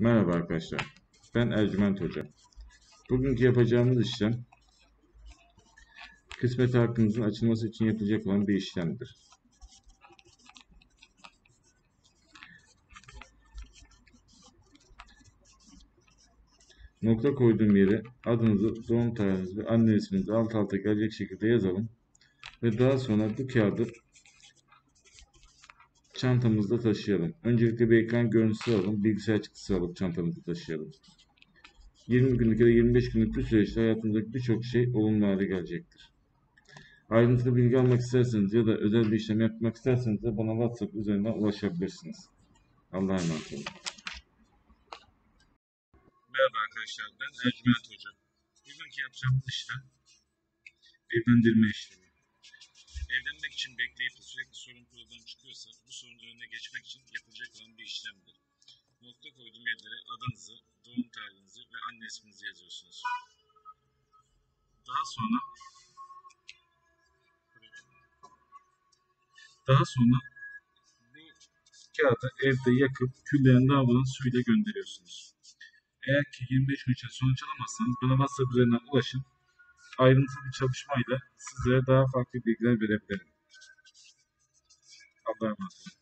Merhaba arkadaşlar. Ben Ercüment Hoca. Bugünkü yapacağımız işlem kısmet hakkınızın açılması için yapılacak olan bir işlemdir. Nokta koyduğum yere adınızı, doğum tarihinizi ve anne isminizi alt alta gelecek şekilde yazalım. Ve daha sonra bu kağıdı çantamızda taşıyalım. Öncelikle bir ekran görüntüsü alalım. Bilgisayar çıktısı alıp çantamızda taşıyalım. 20 günlük ya da 25 günlük bir süreçte hayatımızdaki birçok şey olumlu hale gelecektir. Ayrıntılı bilgi almak isterseniz ya da özel bir işlem yapmak isterseniz de bana WhatsApp üzerinden ulaşabilirsiniz. Allah'a emanet olun. Merhaba arkadaşlar, ben Ercüment Hoca. Bugünkü yapacağımız işlem evlendirme işlemi. İçin bekleyip sürekli sorun problem çıkıyorsa bu sorunun önüne geçmek için yapılacak olan bir işlemdir. Nokta koyduğum yerlere adınızı, doğum tarihinizi ve anne isminizi yazıyorsunuz. Daha sonra daha sonra bu kağıdı evde yakıp küllerini lavabodan suyla gönderiyorsunuz. Eğer ki 25 gün içinde sonuç alamazsanız bana WhatsApp üzerinden ulaşın. Ayrıntılı bir çalışmayla sizlere daha farklı bilgiler verebilirim. Allah'a emanet olun.